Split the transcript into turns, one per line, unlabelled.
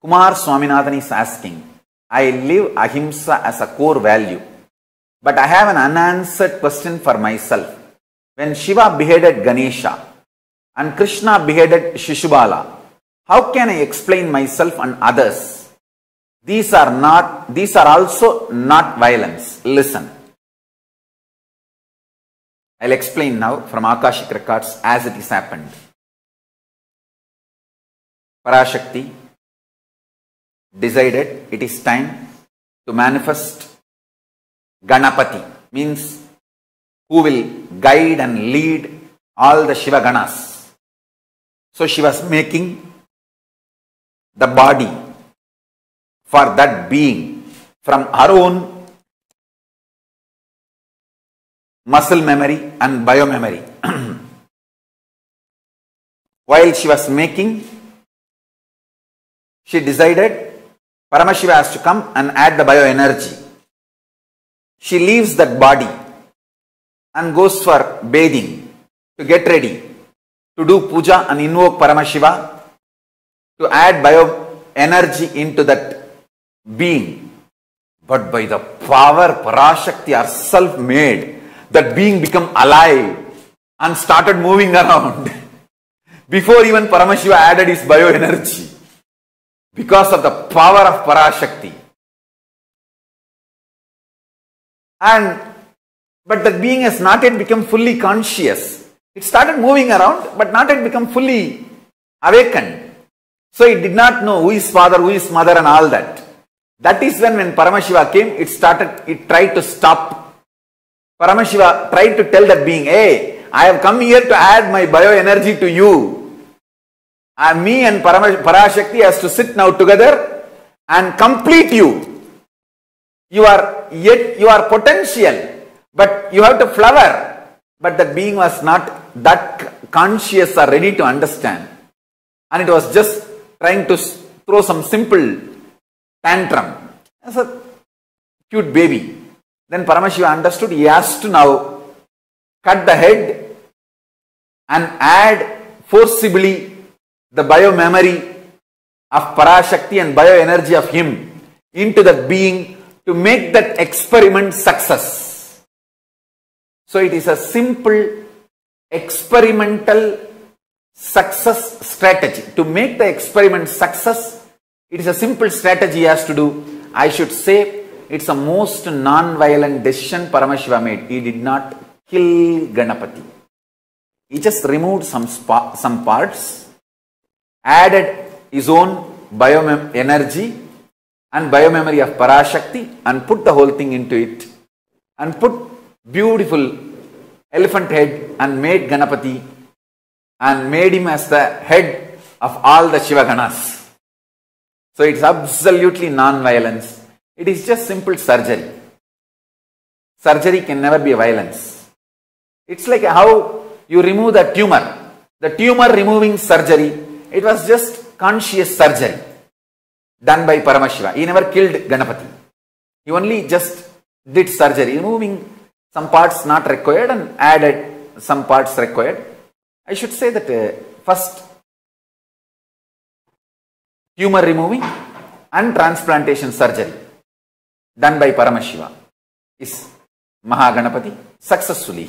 Kumar Swaminathan is asking, I live ahimsa as a core value, but I have an unanswered question for myself. When Shiva beheaded Ganesha and Krishna beheaded Shishupala, how can I explain myself and others? These are not, these are also not violence. Listen. I'll explain now from Akashic records as it is happened. Parashakti decided it is time to manifest Ganapati, means who will guide and lead all the Shiva Ganas. So she was making the body for that being from her own muscle memory and biomemory. While she was making, she decided Paramashiva has to come and add the bioenergy. She leaves that body and goes for bathing to get ready to do puja and invoke Paramashiva to add bioenergy into that being. But by the power Parashakti herself made, that being become alive and started moving around before even Paramashiva added his bioenergy because of the power of Parashakti. And but that being has not yet become fully conscious. It started moving around, but not yet become fully awakened. So it did not know who is father, who is mother, and all that. That is when when Paramashiva came, it started, it tried to stop. Paramashiva tried to tell that being, hey, I have come here to add my bioenergy to you. And me and Parashakti has to sit now together and complete you. You are yet, you are potential, but you have to flower. But that being was not that conscious or ready to understand. And it was just trying to throw some simple tantrum. As a cute baby. Then Paramashiva understood he has to now cut the head and add forcibly the bio memory of Parashakti and bio energy of him into that being to make that experiment success. So it is a simple experimental success strategy. To make the experiment success, it is a simple strategy has to do. I should say it's a most non-violent decision Paramashiva made. He did not kill Ganapati. He just removed some, some parts, added his own biomem energy and biomemory of Parashakti and put the whole thing into it and put beautiful elephant head and made Ganapati and made him as the head of all the Shiva Ganas. So it's absolutely non-violence. It is just simple surgery. Surgery can never be violence. It's like how you remove the tumor. The tumor removing surgery, it was just conscious surgery done by Paramashiva. He never killed Ganapati. He only just did surgery, removing some parts not required and added some parts required. I should say that uh, first tumor removing and transplantation surgery done by Paramashiva is Mahaganapati successfully.